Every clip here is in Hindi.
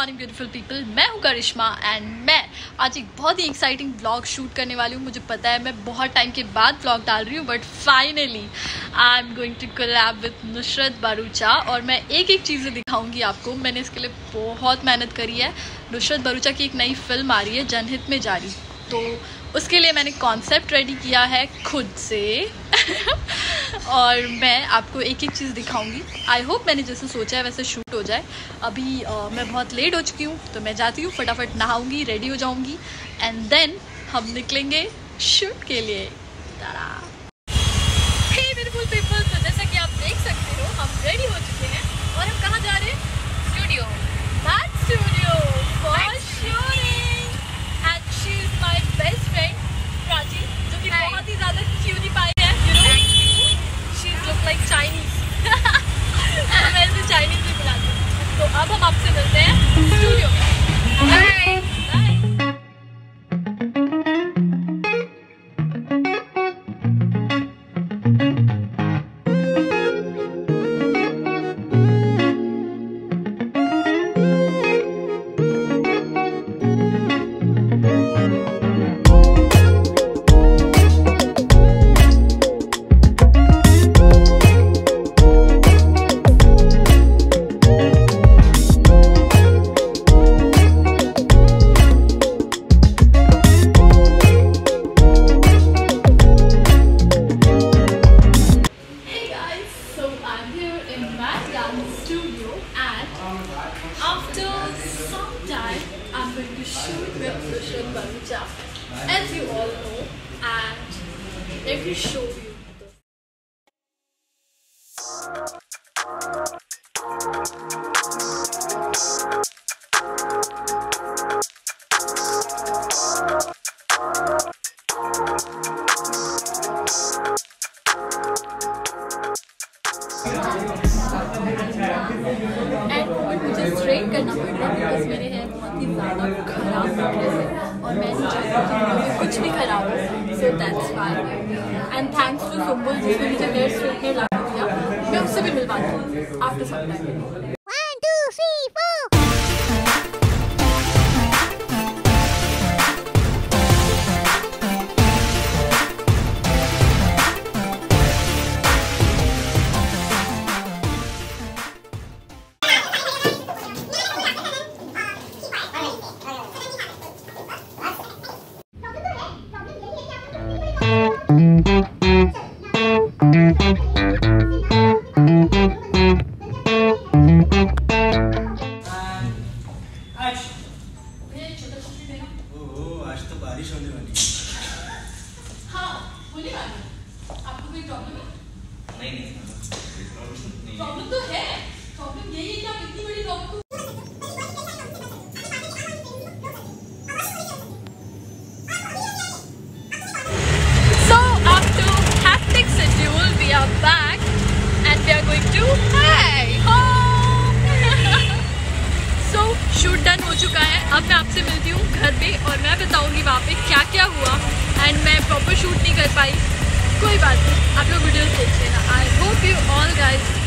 मॉर्निंग ब्यूटीफुल पीपल मैं हूँ करिश्मा एंड मैं आज एक बहुत ही एक्साइटिंग ब्लॉग शूट करने वाली हूँ। मुझे पता है मैं बहुत टाइम के बाद ब्लॉग डाल रही हूँ but finally I am going to collab with Nusrat Bharucha और मैं एक एक चीज़ें दिखाऊँगी आपको। मैंने इसके लिए बहुत मेहनत करी है। नुसरत बारूचा की एक नई फ़िल्म आ रही है, जनहित में जारी तो उसके लिए मैंने कॉन्सेप्ट रेडी किया है खुद से। और मैं आपको एक एक चीज़ दिखाऊँगी। आई होप मैंने जैसे सोचा है वैसे शूट हो जाए। अभी आ, मैं बहुत लेट हो चुकी हूँ तो मैं जाती हूँ फटाफट नहाऊँगी रेडी हो जाऊँगी एंड देन हम निकलेंगे शूट के लिए। Tara Shoot with Rushan Barucha as you. All know and let me show you. the मुझे स्ट्रेट करना पड़ रहा है बिकॉज़ मेरे हेयर बहुत ही ज़्यादा खराब और मैं नहीं चाहती कि मुझे कुछ भी खराब हो। So that's why and thanks to Sumbul जिसने मुझे हेयर ला दिया, मैं उससे भी मिलवाती हूँ आफ्टर सम टाइम ओह आज तो बारिश होने वाली। हाँ आपको कोई प्रॉब्लम है? नहीं नहीं। प्रॉब्लम तो है। मैं आपसे मिलती हूँ घर पे और मैं बताऊँगी वहाँ पे क्या क्या हुआ एंड मैं प्रॉपर शूट नहीं कर पाई। कोई बात नहीं, आप लोग वीडियो देख लेना। I hope you all guys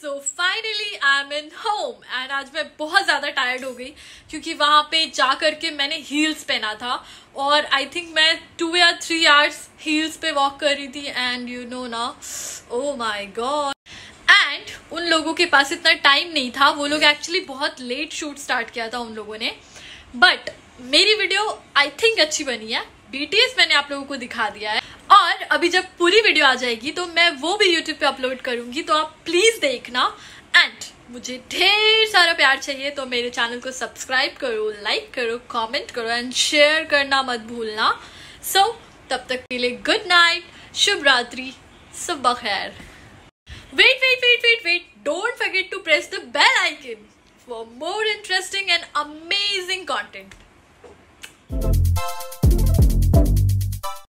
so finally I am in home and आज मैं बहुत ज़्यादा टायर्ड हो गई, क्योंकि वहाँ पे जा करके मैंने हील्स पहना था। और आई थिंक मैं टू या थ्री आवर्स हील्स पे वॉक कर रही थी। एंड यू नो ना ओ माय गॉड एंड उन लोगों के पास इतना टाइम नहीं था। वो लोग एक्चुअली बहुत लेट शूट स्टार्ट किया था उन लोगों ने। बट मेरी वीडियो आई थिंक अच्छी बनी है। बीटीएस मैंने आप लोगों को दिखा दिया है। अभी जब पूरी वीडियो आ जाएगी तो मैं वो भी यूट्यूब पे अपलोड करूँगी तो आप प्लीज़ देखना एंड मुझे ढेर सारा प्यार चाहिए तो मेरे चैनल को सब्सक्राइब करो लाइक करो कमेंट करो एंड शेयर करना मत भूलना सो so, तब तक के लिए गुड नाइट शुभ रात्रि सुबह खैर wait wait wait, wait, wait. Don't forget to press the bell icon for more interesting and amazing content.